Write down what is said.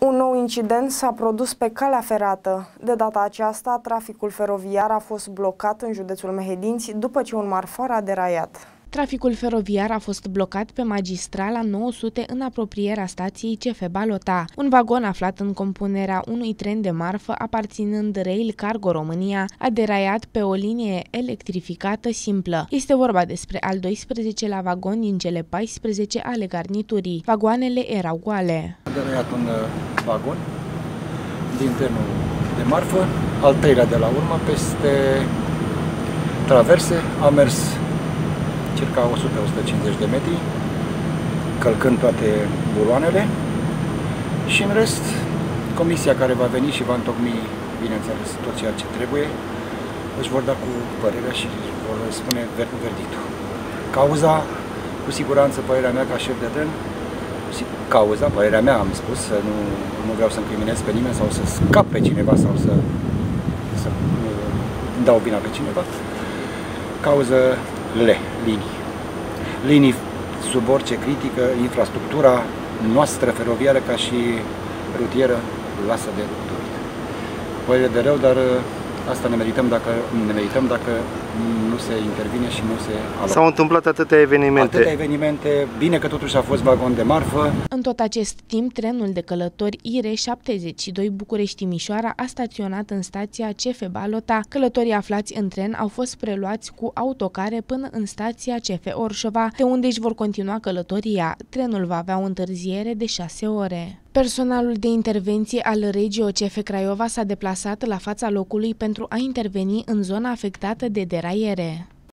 Un nou incident s-a produs pe calea ferată. De data aceasta, traficul feroviar a fost blocat în județul Mehedinți după ce un marfar a deraiat. Traficul feroviar a fost blocat pe magistrala 900 în apropierea stației CF Balota. Un vagon aflat în compunerea unui tren de marfă aparținând Rail Cargo România a deraiat pe o linie electrificată simplă. Este vorba despre al 12-lea vagon din cele 14 ale garniturii. Vagoanele erau goale. A deraiat un uh, vagon din trenul de marfă, al treilea de la urmă, peste traverse, a mers circa 100-150 de metri, călcând toate buloanele și în rest, comisia care va veni și va întocmi, bineînțeles, tot ceea ce trebuie, își vor da cu părerea și vor spune verdictul. Cauza, cu siguranță, părerea mea ca șef de tren, cauza, părerea mea am spus, să nu, nu vreau să încriminez pe nimeni sau să scap pe cineva sau să, să dau vina pe cineva, cauză le, linii. Linii sub orice critică, infrastructura noastră feroviară ca și rutieră lasă de dorit. Păi de rău, dar asta ne merităm dacă, ne merităm dacă nu se intervine și nu se alocă. S-au întâmplat atâtea evenimente. Atâtea evenimente, bine că totuși a fost vagon de marfă. În tot acest timp, trenul de călători IR-72 București-Timișoara a staționat în stația CF Balota. Călătorii aflați în tren au fost preluați cu autocare până în stația CF Orșova, de unde își vor continua călătoria. Trenul va avea o întârziere de 6 ore. Personalul de intervenție al Regio CF Craiova s-a deplasat la fața locului pentru a interveni în zona afectată de Ieraieré.